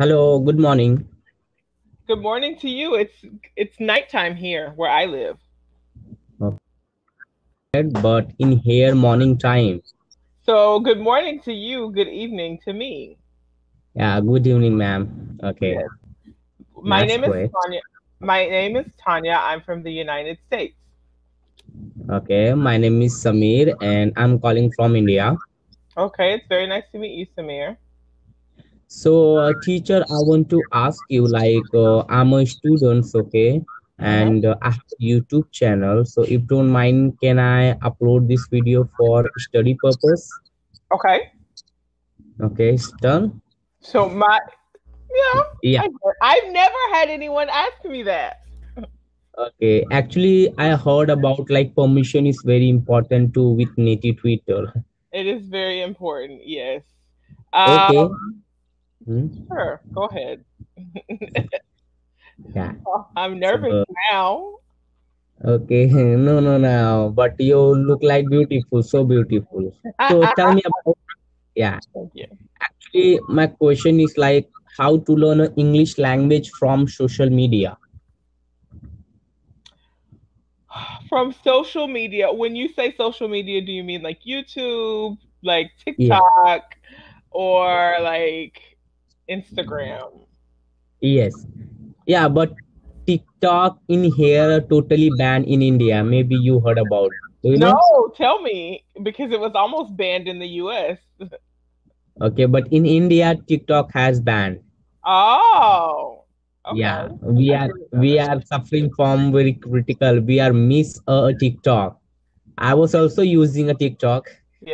Hello, good morning. Good morning to you. It's it's nighttime here where I live. But in here, morning time. So good morning to you. Good evening to me. Yeah, good evening, ma'am. Okay, Yes. My that's name is. Tanya. My name is Tanya. I'm from the United States. Okay, my name is Samir and I'm calling from India. Okay, it's very nice to meet you, Samir. So, uh, teacher, I want to ask you like, uh, I'm a student, okay, and uh, I have a YouTube channel. So, if don't mind, can I upload this video for study purpose? Okay. Okay, it's done. So my yeah, Yeah. I, I've never had anyone ask me that. Okay. Actually, I heard about like permission is very important too with native Twitter. It is very important. Yes. Okay. Um, Hmm? sure. Go ahead. Yeah. I'm nervous So, now. okay. No, no, no. But you look like beautiful, so beautiful. So tell me about, yeah. Thank you. Actually, my question is like how to learn English language from social media. From social media, when you say social media, do you mean like YouTube, like Yeah. TikTok, or like Instagram? Yes. Yeah, but TikTok in here totally banned in India. Maybe you heard about. You know? No, tell me, because it was almost banned in the US. Okay, but in India, TikTok has banned. Oh, okay. Yeah, we are we are suffering from very critical. We are miss a TikTok. I was also using a TikTok,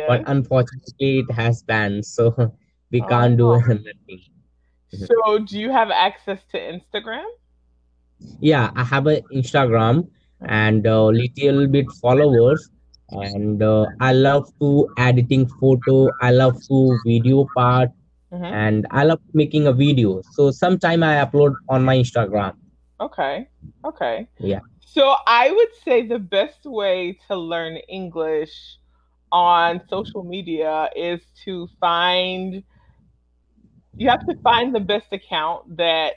but unfortunately it has banned, so we can't do Oh, anything. Mhm. so do you have access to Instagram? Yeah, I have an Instagram and a little bit followers, and uh, I love to editing photo. I love to video part, hmm and I love making a video. So sometime I upload on my Instagram. Okay. Okay. Yeah. So I would say the best way to learn English on social media is to find you have to find the best account that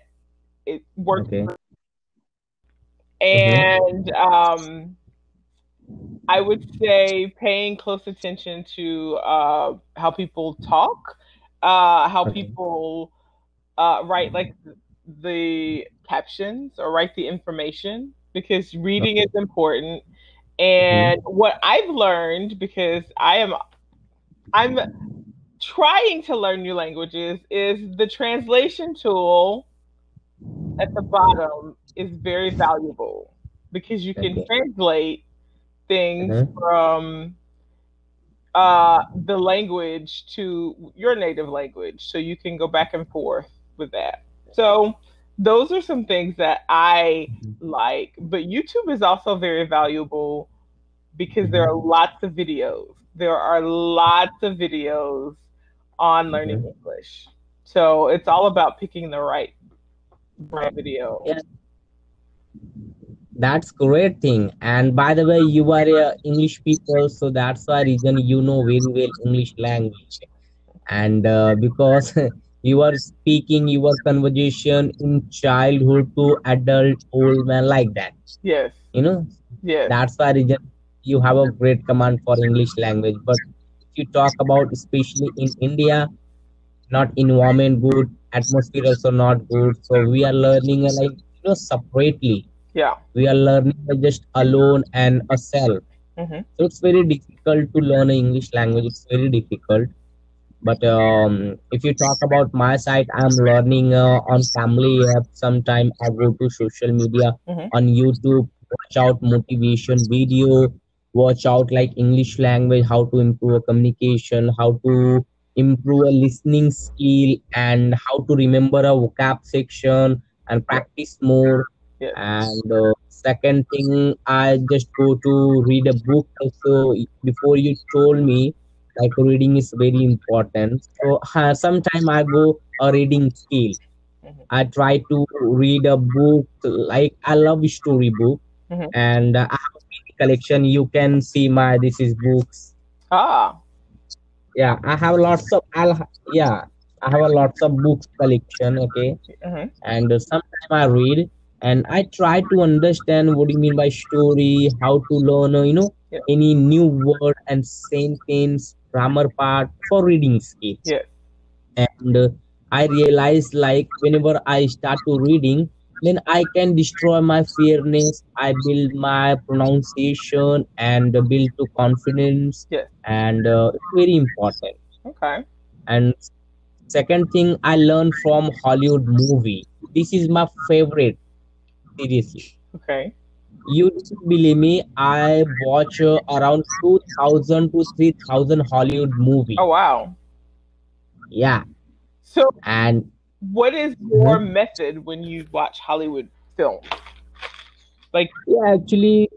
it works Okay. for Mm-hmm. and um I would say paying close attention to uh, how people talk, uh, how Okay. people uh, write like the captions or write the information because reading Okay. is important. Mm-hmm. And what I've learned because I am I'm trying to learn new languages is the translation tool at the bottom is very valuable because you can translate things Uh-huh. from uh, the language to your native language so you can go back and forth with that. So those are some things that I Mm-hmm. like, but YouTube is also very valuable because there are Mm-hmm. lots of videos. There are lots of videos on learning Mm-hmm. English. So it's all about picking the right right video. Yeah, that's great thing. And by the way, you are a English people, so that's why reason you know very well English language. And uh, because you are speaking your conversation in childhood to adult, old man like that, Yes. you know. Yes. That's why reason you have a great command for English language. But if you talk about especially in India, not environment good, atmosphere also not good. So we are learning uh, like you know separately. Yeah. We are learning just alone and a self. hmm So it's very difficult to learn English language. It's very difficult. But um, if you talk about my side, I'm learning uh, on family app. Sometime I go to social media hmm on YouTube, watch out motivation video, watch out like English language, how to improve a communication, how to improve a listening skill, and how to remember a vocab section and practice more. Yes. And uh, second thing, I just go to read a book. Also, before you told me, like reading is very important. So uh, sometime I go a reading skill. hmm I try to read a book like I love storybook hmm and uh, I have a mini collection. You can see my this is books. Ah. Yeah, I have lots of I'll yeah. I have a lots of books collection. Okay, Mhm. and uh, sometimes I read and I try to understand what you mean by story, how to learn, you know, Yeah. any new word and sentence, grammar part for reading skills. Yes. And uh, I realize like whenever I start to reading, then I can destroy my fairness. I build my pronunciation and build to confidence, Yes. and uh, it's very important. Okay. And second thing, I learned from Hollywood movie. This is my favorite seriously Okay. you believe me i watch uh, around 2000 to 3000 hollywood movie Oh wow. yeah So, and what is your method when you watch Hollywood films? Like, yeah actually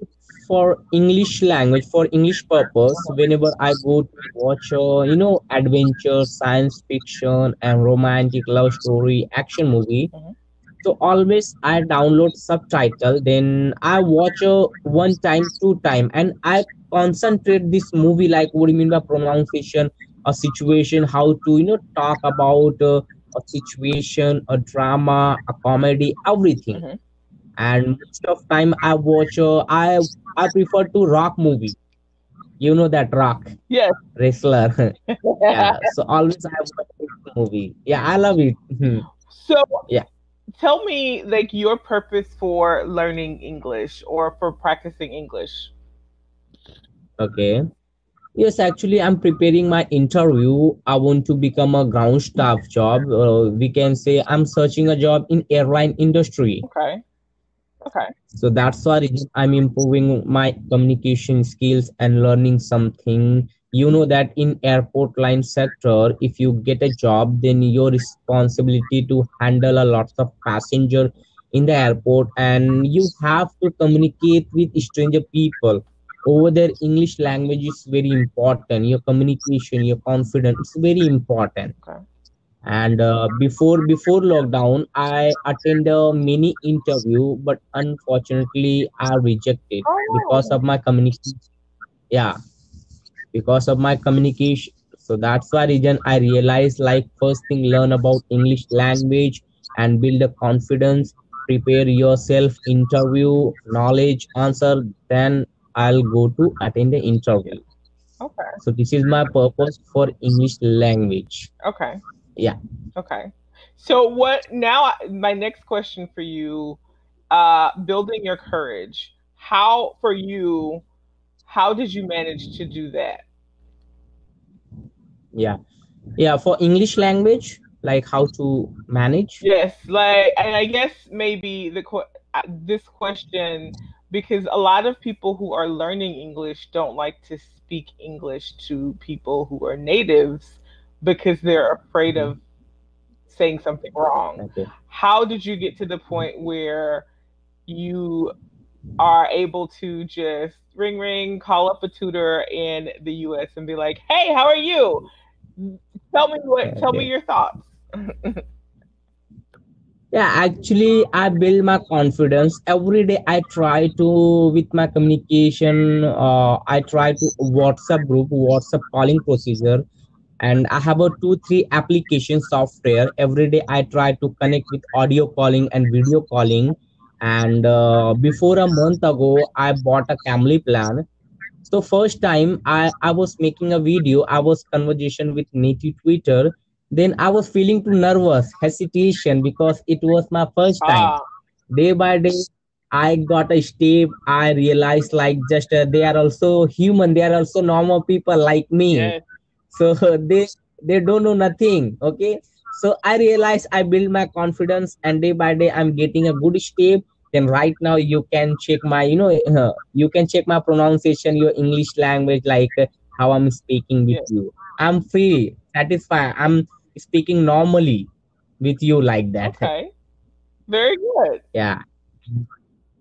for english language for english purpose whenever i go to watch uh, you know adventure science fiction and romantic love story action movie Mhm. so always i download subtitle then i watch uh, one time two time and i concentrate this movie like what do you mean by pronunciation a situation how to you know talk about uh, a situation a drama a comedy everything Mhm. and most of time i watch uh, i i prefer to rock movie you know that rock yes. wrestler yeah so always i watch movie yeah i love it Mhm. So, Yeah. tell me like your purpose for learning English or for practicing English. okay yes actually i'm preparing my interview. I want to become a ground staff job. Uh, we can say i'm searching a job in airline industry. Okay. Okay. so that's why i'm improving my communication skills and learning something. You know that in airport line sector if you get a job then your responsibility to handle a lot of passenger in the airport and you have to communicate with stranger people over there english language is very important. Your communication your confidence is very important. Okay. and uh, before before lockdown i attend a mini interview but unfortunately i rejected because Oh. of my communication. Yeah. Because of my communication. So that's why reason i realized like first thing learn about english language and build a confidence. Prepare yourself interview knowledge answer then i'll go to attend the interview Okay. so this is my purpose for english language Okay. Yeah. Okay. So what now my next question for you uh building your courage. How for you how did you manage to do that? yeah yeah for english language like how to manage Yes, like and I guess maybe the uh, this question because a lot of people who are learning English don't like to speak English to people who are natives because they're afraid of saying something wrong. how did you get to the point where you are able to just ring ring call up a tutor in the US and be like hey how are you? Tell me what tell me your thoughts yeah actually i build my confidence. Every day i try to with my communication uh, i try to whatsapp group whatsapp calling procedure. And i have a two three application software. Every day i try to connect with audio calling and video calling. And uh, before a month ago i bought a cambly plan. So first time i i was making a video. I was conversation with native twitter then i was feeling too nervous hesitation because it was my first time. Ah day by day i got a step. I realized like just uh, they are also human. They are also normal people like me. So they they don't know nothing okay? So i realized i build my confidence and day by day i'm getting a good step. Then right now you can check my you know uh, you can check my pronunciation your english language like uh, how i'm speaking with you. I'm free satisfied. I'm speaking normally with you like that. Okay. Very good. Yeah.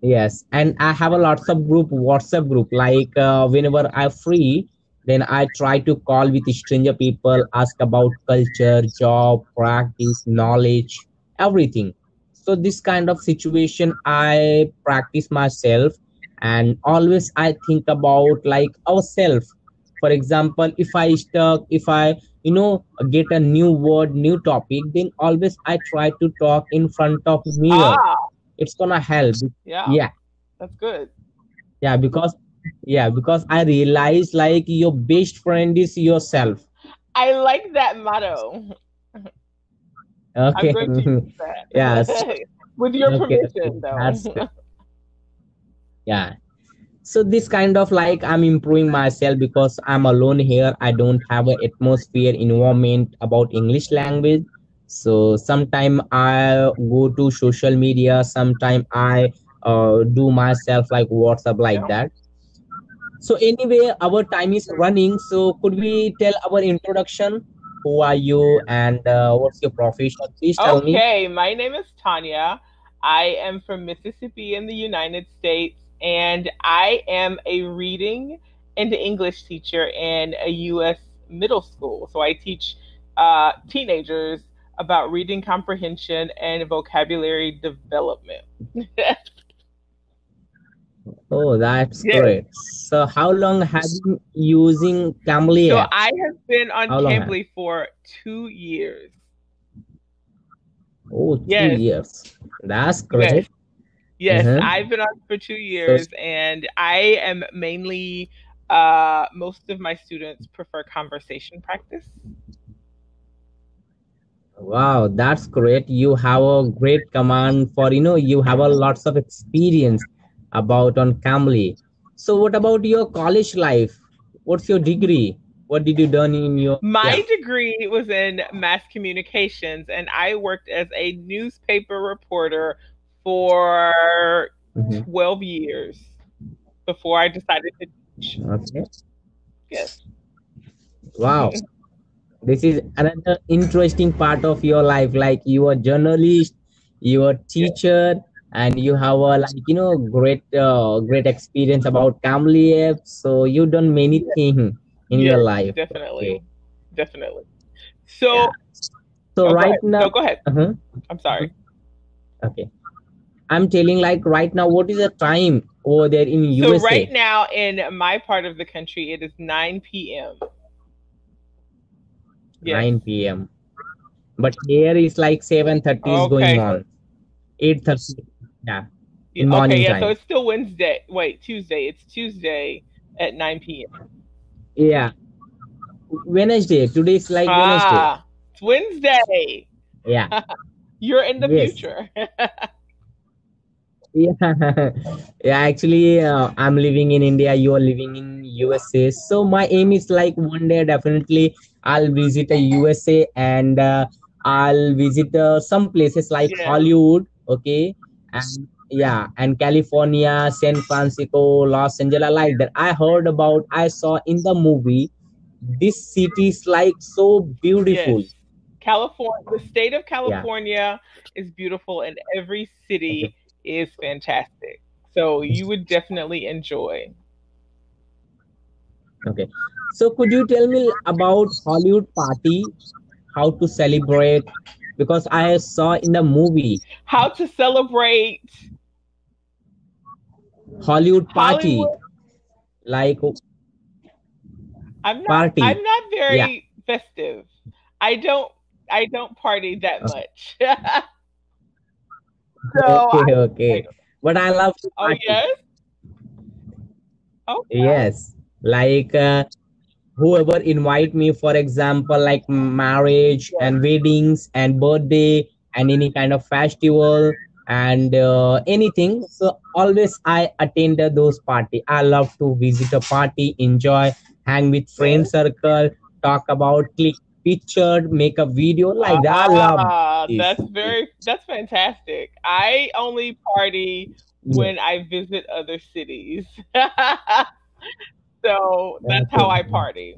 Yes. And i have a lots of group whatsapp group. Like uh, whenever i'm free then i try to call with stranger people ask about culture job practice knowledge everything. So this kind of situation i practice myself and always i think about like ourselves for example if i stuck if i you know get a new word new topic then always i try to talk in front of mirror Ah, it's gonna help yeah, yeah that's good. yeah because yeah because i realize like your best friend is yourself I like that motto. okay I'm going to use that. Yes. With your Okay, permission, though. that's good. yeah so this kind of like i'm improving myself because i'm alone here. I don't have an atmosphere environment about english language. So sometime i go to social media. Sometime i uh, do myself like whatsapp like that. So anyway our time is running. So could we tell our introduction? Who are you and uh, what's your profession? Please tell me. Okay, my name is Tanya. I am from Mississippi in the United States, and I am a reading and English teacher in a U.S. middle school. So I teach uh, teenagers about reading comprehension and vocabulary development. oh that's Yes. great so how long have you been using Cambly So? I have been on How Cambly for two years. Oh, two Yes. years. That's great. Yes, Mhm. I've been on for two years, and I am mainly. Uh, most of my students prefer conversation practice. Wow, that's great. You have a great command for, you know, you have a lots of experience about on Cambly. So what about your college life? What's your degree? What did you done in your My yeah. degree was in mass communications, and I worked as a newspaper reporter for Mhm. 12 years before I decided to teach. Okay. Yes. Wow. This is another interesting part of your life. Like you are journalist, you are teacher, and you have a like you know great uh, great experience about app. So you've done many things in Yes, your life. Definitely. Okay. Definitely. So, Yeah. So oh, right now, No, go ahead. uh-huh. I'm sorry. okay. I'm telling like right now, what is the time over there in USA? So right now in my part of the country, it is 9 p.m. Yes. 9 p.m. But here is like 7:30 is going on. 8:30. Yeah. Yeah, in morning okay, yeah, time. so it's still Wednesday. Wait, Tuesday. It's Tuesday at 9 p.m. Yeah. Wednesday. Today is like Wednesday. ah, it's Wednesday. Yeah. You're in the Yes. future. Yeah. yeah. Actually, uh, I'm living in India. You are living in USA. So my aim is like one day definitely I'll visit a USA and uh, I'll visit uh, some places like Yeah. Hollywood. Okay. And yeah, and California, San Francisco, Los Angeles, like that. I heard about. I saw in the movie. This city is like so beautiful. Yes. California, the state of California is beautiful, and every city is fantastic. So you would definitely enjoy. Okay. So could you tell me about Hollywood party? How to celebrate? Because I saw in the movie How to celebrate Hollywood party, Hollywood? like I'm not. Party. I'm not very festive. I don't. I don't party that much. so okay, I- okay. But I love oh yes. Okay. Yes, like uh, whoever invite me, for example, like marriage and weddings and birthday and any kind of festival and uh, anything. So always I attend those party. I love to visit a party, enjoy, hang with friend circle, talk about, click picture, make a video like that. I love. Ah, this. that's very. That's fantastic. I only party when I visit other cities. so that's how I party.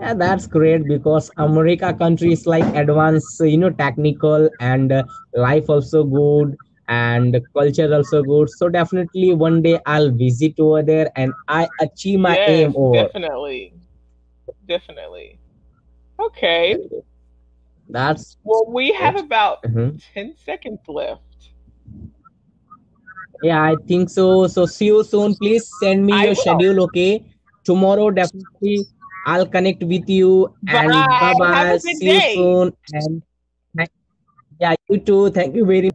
Yeah, that's great because America country is like advanced, you know, technical and uh, life also good and culture also good. So definitely one day I'll visit over there and I achieve my yes, aim over. definitely, definitely. Okay. That's Well, we have about Mhm. ten seconds left. Yeah, I think so. So see you soon. Please send me I your will. schedule, okay? Tomorrow definitely I'll connect with you and bye Bye. Have bye. a good See you soon. And yeah, you too. Thank you very